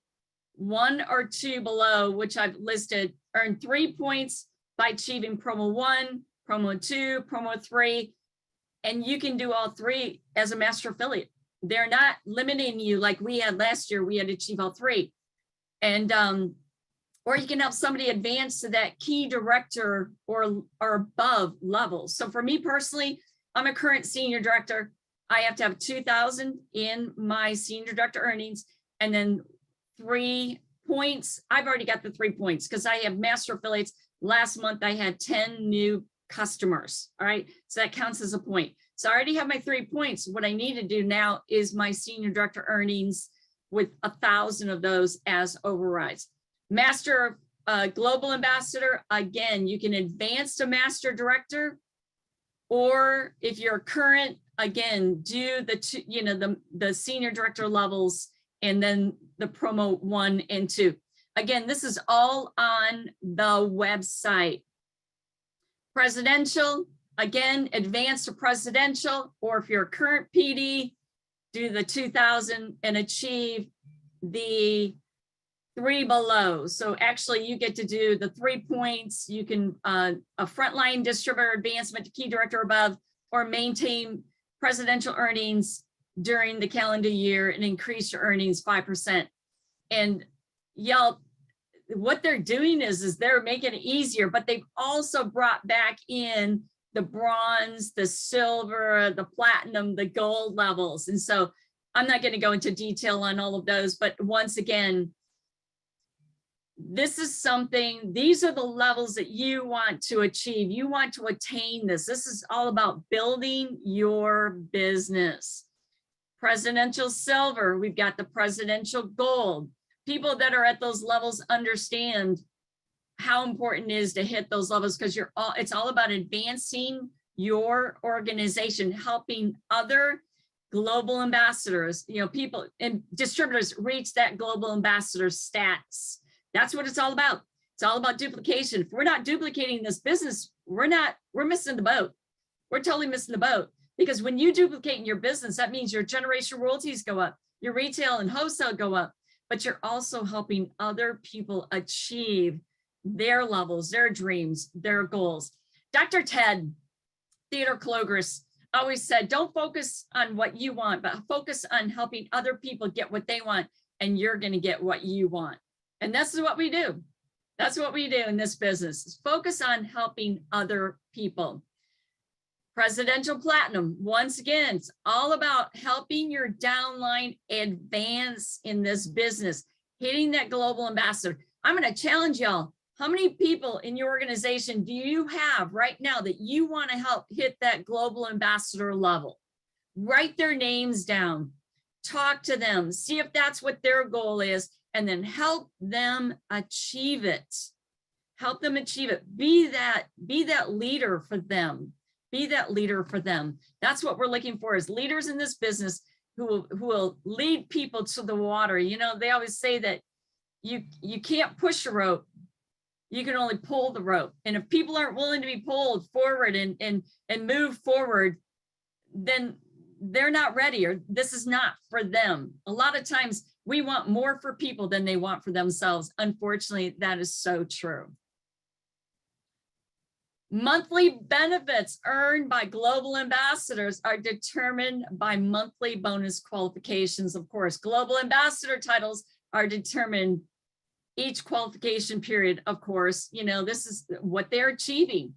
Speaker 2: one or two below, which I've listed, earn three points by achieving promo one, promo two, promo three. And you can do all three as a master affiliate. They're not limiting you like we had last year. We had to achieve all three. And um, or you can help somebody advance to that key director or or above level. So for me personally, I'm a current senior director. I have to have 2000 in my senior director earnings and then three points. I've already got the three points because I have master affiliates. Last month I had 10 new customers. All right. So that counts as a point. So I already have my three points. What I need to do now is my senior director earnings with a thousand of those as overrides. Master uh, global ambassador, again, you can advance to master director. Or if you're current, again, do the two, you know, the, the senior director levels and then the promo one and two. Again, this is all on the website. Presidential, again, advance to presidential, or if you're a current PD, do the 2000 and achieve the three below. So actually you get to do the three points. You can, uh, a frontline distributor advancement to key director above or maintain presidential earnings during the calendar year and increase your earnings 5%. And Yelp, what they're doing is, is they're making it easier, but they've also brought back in the bronze, the silver, the platinum, the gold levels. And so I'm not going to go into detail on all of those, but once again, this is something, these are the levels that you want to achieve. You want to attain this. This is all about building your business. Presidential silver, we've got the presidential gold. People that are at those levels understand how important it is to hit those levels because you're all, it's all about advancing your organization, helping other global ambassadors, you know, people and distributors reach that global ambassador status. That's what it's all about. It's all about duplication. If we're not duplicating this business, we're not, we're missing the boat. We're totally missing the boat because when you duplicate in your business, that means your generation royalties go up, your retail and wholesale go up, but you're also helping other people achieve their levels, their dreams, their goals. Dr. Ted Theodore Kalogris always said, don't focus on what you want, but focus on helping other people get what they want, and you're going to get what you want. And that's what we do. That's what we do in this business is focus on helping other people. Presidential Platinum, once again, it's all about helping your downline advance in this business, hitting that global ambassador. I'm going to challenge y'all. How many people in your organization do you have right now that you want to help hit that global ambassador level? Write their names down, talk to them, see if that's what their goal is, and then help them achieve it. Help them achieve it. Be that, be that leader for them. Be that leader for them. That's what we're looking for as leaders in this business who will, who will lead people to the water. You know, they always say that you, you can't push a rope. You can only pull the rope. And if people aren't willing to be pulled forward and, and, and move forward, then they're not ready or this is not for them. A lot of times we want more for people than they want for themselves. Unfortunately, that is so true. Monthly benefits earned by global ambassadors are determined by monthly bonus qualifications. Of course, global ambassador titles are determined each qualification period, of course, you know, this is what they're achieving.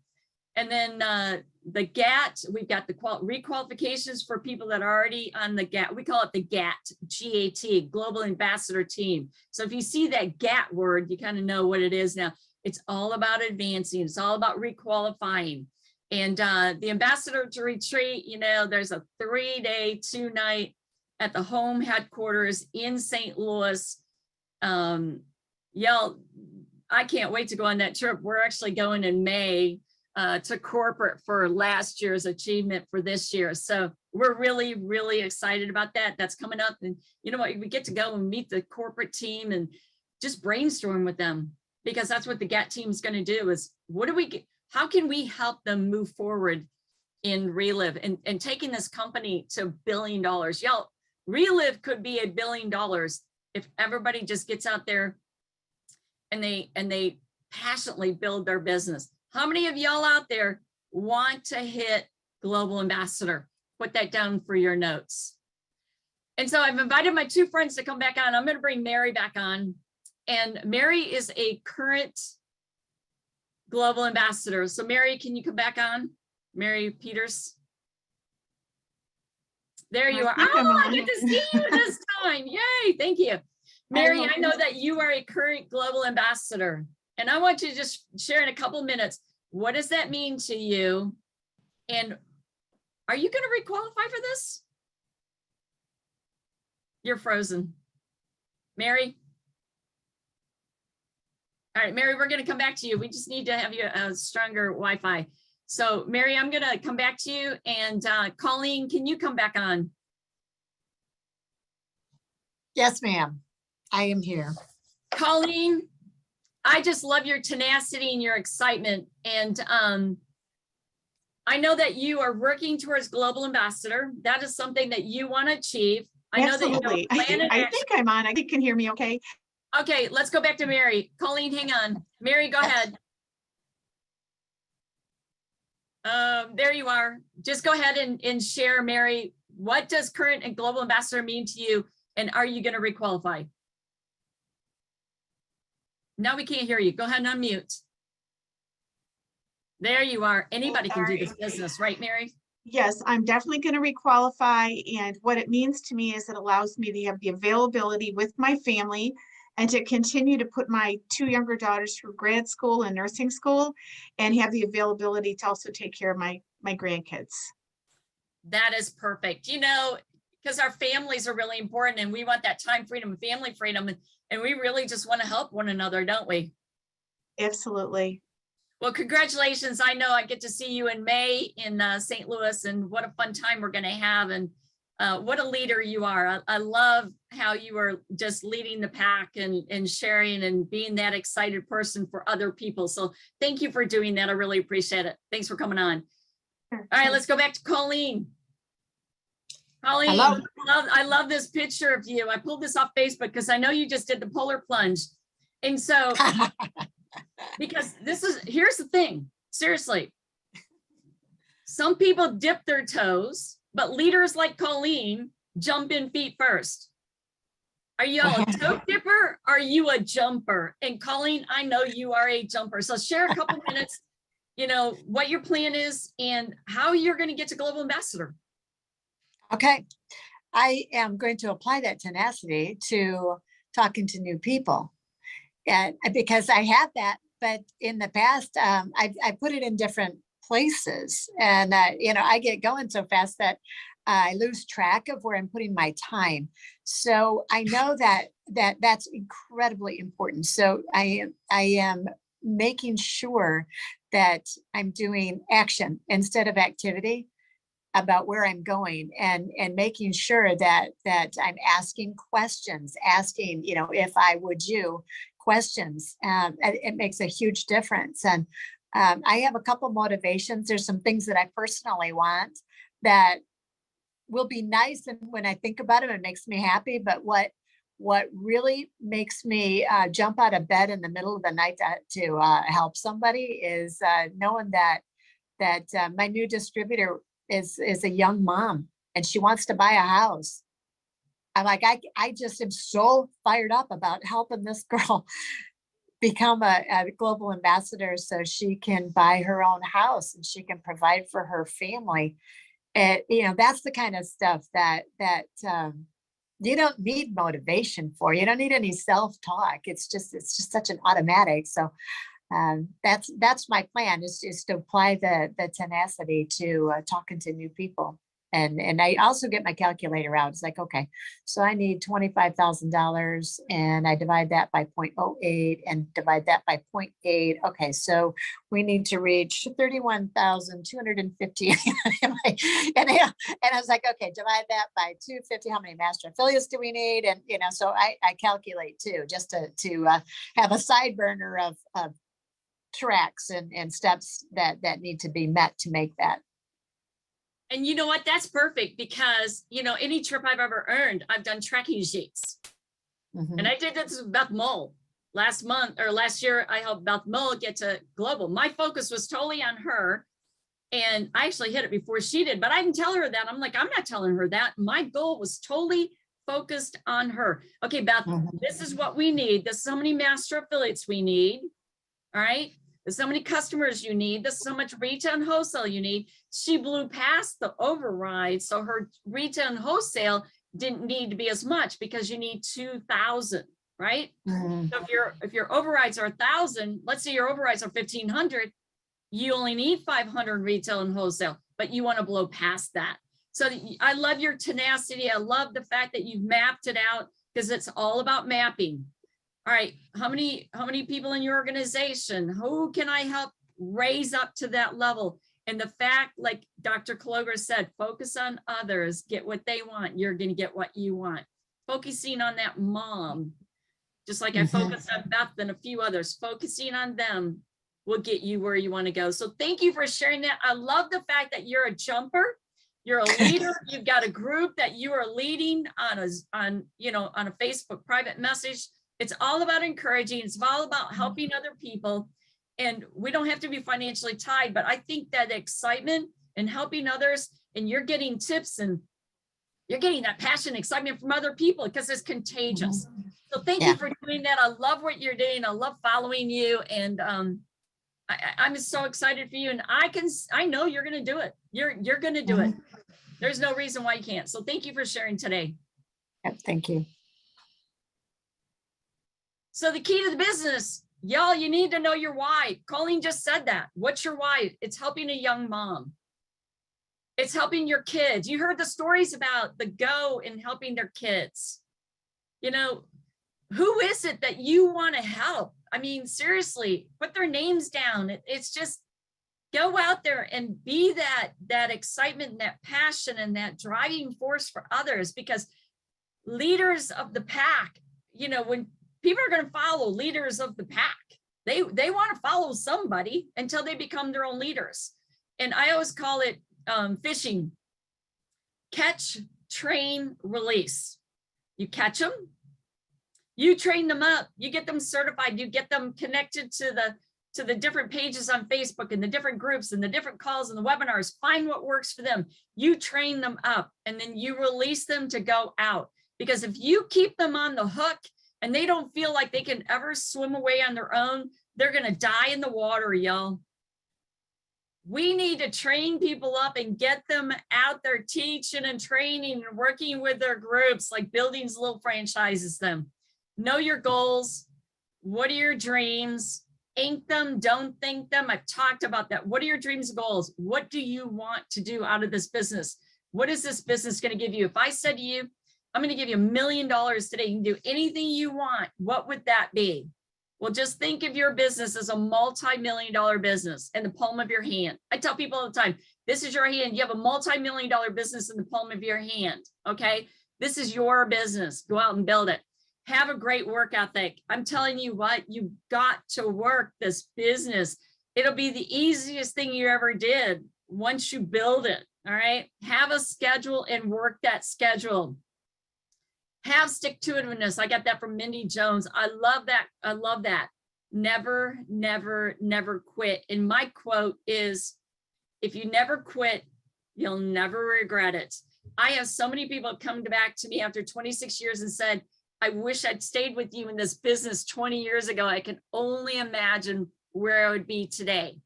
Speaker 2: And then uh, the GAT, we've got the qual requalifications for people that are already on the GAT. We call it the GAT, G-A-T, Global Ambassador Team. So if you see that GAT word, you kind of know what it is now. It's all about advancing. It's all about requalifying. And uh, the ambassador to retreat, you know, there's a three day, two night at the home headquarters in St. Louis. Um, y'all, I can't wait to go on that trip. We're actually going in May uh, to corporate for last year's achievement for this year. So we're really, really excited about that. That's coming up. And you know what? We get to go and meet the corporate team and just brainstorm with them because that's what the GAT team is going to do is what do we get? How can we help them move forward in Reliv and, and taking this company to billion dollars? Y'all, Reliv could be a billion dollars if everybody just gets out there and they and they passionately build their business. How many of y'all out there want to hit global ambassador? Put that down for your notes. And so I've invited my two friends to come back on. I'm going to bring Mary back on. And Mary is a current global ambassador. So Mary, can you come back on? Mary Peters. There you
Speaker 5: I
Speaker 2: are. Oh, I get to see you this time. Yay, thank you. Mary, I know that you are a current global ambassador, and I want you to just share in a couple minutes. What does that mean to you? And are you going to requalify for this? You're frozen. Mary? All right, Mary, we're going to come back to you. We just need to have you a stronger Wi-Fi. So Mary, I'm going to come back to you and uh, Colleen, can you come back on?
Speaker 6: Yes, ma'am. I am here.
Speaker 2: Colleen, I just love your tenacity and your excitement. And um, I know that you are working towards global ambassador. That is something that you want to achieve. I know that you have
Speaker 5: Absolutely.
Speaker 2: plan
Speaker 5: think, I think I'm on. I think you can hear me okay.
Speaker 2: Okay, let's go back to Mary. Colleen, hang on. Mary, go ahead. Um, there you are. Just go ahead and, and share, Mary. What does current and global ambassador mean to you? And are you going to requalify? Now we can't hear you. Go ahead and unmute. There you are. Anybody can do this
Speaker 5: sorry.
Speaker 2: business, right, Mary?
Speaker 5: Yes, I'm definitely going to requalify. And what it means to me is it allows me to have the availability with my family and to continue to put my two younger daughters through grad school and nursing school and have the availability to also take care of my, my grandkids.
Speaker 2: That is perfect. You know, because our families are really important and we want that time freedom, and family freedom, and, and we really just want to help one another, don't we?
Speaker 5: Absolutely.
Speaker 2: Well, congratulations. I know I get to see you in May in uh, St. Louis and what a fun time we're going to have. And uh, what a leader you are. I, I love how you are just leading the pack and, and sharing and being that excited person for other people. So thank you for doing that. I really appreciate it. Thanks for coming on. All right, let's go back to Colleen. Colleen,
Speaker 6: Hello.
Speaker 2: I love, I love this picture of you. I pulled this off Facebook because I know you just did the polar plunge. And so because this is here's the thing seriously some people dip their toes but leaders like colleen jump in feet first are you a toe dipper are you a jumper and colleen i know you are a jumper so share a couple minutes you know what your plan is and how you're going to get to global ambassador
Speaker 6: Okay, I am going to apply that tenacity to talking to new people. And because I have that, but in the past, um, I, I put it in different places and, uh, you know, I get going so fast that I lose track of where I'm putting my time. So I know that, that that's incredibly important. So I am, I am making sure that I'm doing action instead of activity about where I'm going and and making sure that that I'm asking questions, asking, you know, if I would you questions. Um, and it makes a huge difference. And um, I have a couple motivations. There's some things that I personally want that will be nice and when I think about them, it makes me happy. But what what really makes me uh, jump out of bed in the middle of the night to, to uh, help somebody is uh, knowing that that uh, my new distributor is is a young mom and she wants to buy a house. I'm like, I I just am so fired up about helping this girl become a, a global ambassador so she can buy her own house and she can provide for her family. And you know, that's the kind of stuff that that um, you don't need motivation for. You don't need any self-talk. It's just it's just such an automatic. So um, that's that's my plan is, is to apply the the tenacity to uh, talking to new people. And, and I also get my calculator out. It's like, okay, so I need twenty-five thousand dollars and I divide that by 0.08 and divide that by 0.8. Okay, so we need to reach thirty-one thousand two hundred and fifty. And I and I was like, okay, divide that by two fifty. How many master affiliates do we need? And, you know, so I, I calculate too, just to, to uh, have a side burner of, of tracks and, and steps that, that need to be met to make that.
Speaker 2: And you know what? That's perfect because, you know, any trip I've ever earned, I've done tracking sheets.
Speaker 6: Mhm.
Speaker 2: And I did this with Beth Mull last month or last year. I helped Beth Mull get to global. My focus was totally on her. And I actually hit it before she did, but I didn't tell her that. I'm like, I'm not telling her that. My goal was totally focused on her. Okay, Beth,
Speaker 6: Mhm.
Speaker 2: this is what we need. This is how many master affiliates we need. All right. There's so many customers you need. This is so much retail and wholesale you need. She blew past the override. So her retail and wholesale didn't need to be as much because you need two thousand, right?
Speaker 6: Mhm.
Speaker 2: So if your, if your overrides are a thousand, let's say your overrides are fifteen hundred, you only need five hundred retail and wholesale, but you want to blow past that. So i love your tenacity. I love the fact that you've mapped it out because it's all about mapping. All right, how many, how many people in your organization? Who can I help raise up to that level? And the fact, like Dr. Kalogris said, focus on others, get what they want. You're gonna get what you want. Focusing on that mom, just like I
Speaker 6: Mhm.
Speaker 2: focused on Beth and a few others, focusing on them will get you where you want to go. So thank you for sharing that. I love the fact that you're a jumper. You're a leader. You've got a group that you are leading on a, on, you know, on a Facebook private message. It's all about encouraging. It's all about helping other people. And we don't have to be financially tied, but I think that excitement and helping others and you're getting tips and you're getting that passion, excitement from other people because it's contagious. So thank
Speaker 6: Yeah.
Speaker 2: you for doing that. I love what you're doing. I love following you and um I, I'm so excited for you and I can, I know you're gonna do it. You're, you're gonna do it. There's no reason why you can't. So thank you for sharing today.
Speaker 6: Thank you.
Speaker 2: So the key to the business, y'all, you need to know your why. Colleen just said that. What's your why? It's helping a young mom. It's helping your kids. You heard the stories about the go and helping their kids. You know, who is it that you want to help? I mean, seriously, put their names down. It's just go out there and be that that excitement, and that passion, and that driving force for others because leaders of the pack, you know, when people are going to follow leaders of the pack. They they want to follow somebody until they become their own leaders. And I always call it um, fishing. Catch, train, release. You catch them, you train them up, you get them certified, you get them connected to the to the different pages on Facebook and the different groups and the different calls and the webinars. Find what works for them. You train them up and then you release them to go out. Because if you keep them on the hook and they don't feel like they can ever swim away on their own, they're going to die in the water, y'all. We need to train people up and get them out there teaching and training and working with their groups, like building little franchises them. Know your goals. What are your dreams? Ink them, don't think them. I've talked about that. What are your dreams and goals? What do you want to do out of this business? What is this business going to give you? If I said to you, I'm going to give you a million dollars today. You can do anything you want. What would that be? Well, just think of your business as a multi-million dollar business in the palm of your hand. I tell people all the time, this is your hand. You have a multi-million dollar business in the palm of your hand. Okay. This is your business. Go out and build it. Have a great work ethic. I'm telling you what, you got to work this business. It'll be the easiest thing you ever did once you build it. All right. Have a schedule and work that schedule have stick to itiveness. I got that from Mindy Jones. I love that. I love that. Never, never, never quit. And my quote is if you never quit, you'll never regret it. I have so many people come back to me after 26 years and said, I wish I'd stayed with you in this business 20 years ago. I can only imagine where I would be today.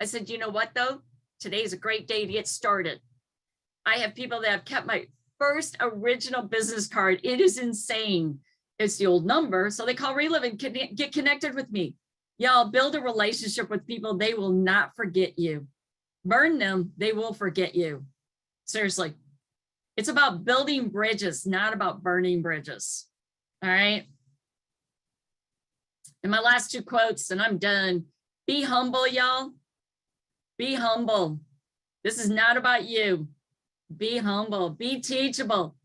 Speaker 2: I said, you know what though? Today is a great day to get started. I have people that have kept my first original business card. It is insane. It's the old number. So they call Reliv and get connected with me. Y'all build a relationship with people. They will not forget you. Burn them. They will forget you. Seriously. It's about building bridges, not about burning bridges. All right. And my last two quotes, and I'm done. Be humble, y'all. Be humble. This is not about you. Be humble, be teachable,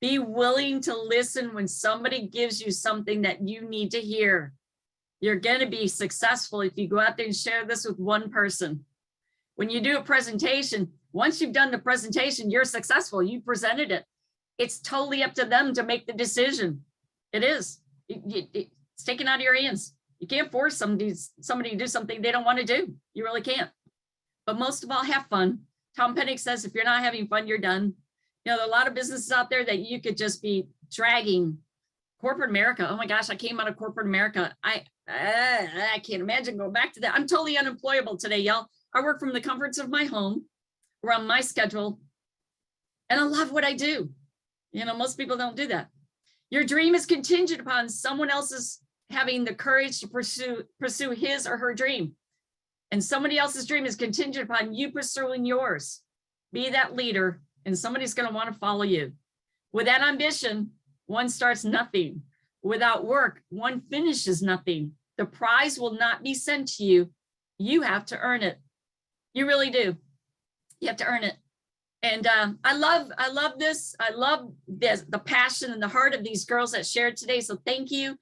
Speaker 2: be willing to listen when somebody gives you something that you need to hear. You're going to be successful if you go out there and share this with one person. When you do a presentation, once you've done the presentation, you're successful. You presented it. It's totally up to them to make the decision. It is. It- it- it's taken out of your hands. You can't force somebody to do something they don't want to do. You really can't. But most of all, have fun. Tom Pennick says, if you're not having fun, you're done. You know, there are a lot of businesses out there that you could just be dragging. Corporate America. Oh my gosh, I came out of corporate America. I I, I can't imagine going back to that. I'm totally unemployable today, y'all. I work from the comforts of my home, on my schedule, and I love what I do. You know, most people don't do that. Your dream is contingent upon someone else's having the courage to pursue pursue his or her dream. And somebody else's dream is contingent upon you pursuing yours. Be that leader, and somebody's going to want to follow you. With that ambition, one starts nothing. Without work, one finishes nothing. The prize will not be sent to you. You have to earn it. You really do. You have to earn it. And um, I love, I love this. I love the passion and the heart of these girls that shared today. So thank you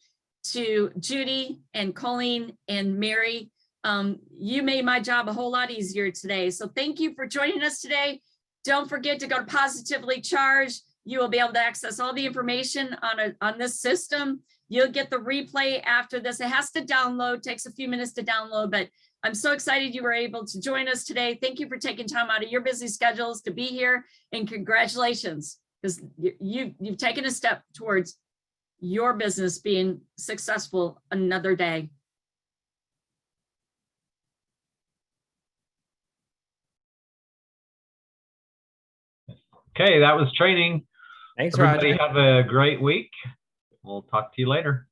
Speaker 2: to Judy and Colleen and Mary. Um, you made my job a whole lot easier today. So thank you for joining us today. Don't forget to go to Positively Charged. You will be able to access all the information on a, on this system. You'll get the replay after this. It has to download, takes a few minutes to download, but I'm so excited you were able to join us today. Thank you for taking time out of your busy schedules to be here and congratulations because you, you've taken a step towards your business being successful another day.
Speaker 1: Okay, that was training.
Speaker 3: Thanks,
Speaker 1: Everybody
Speaker 3: Roger.
Speaker 1: have a great week. We'll talk to you later.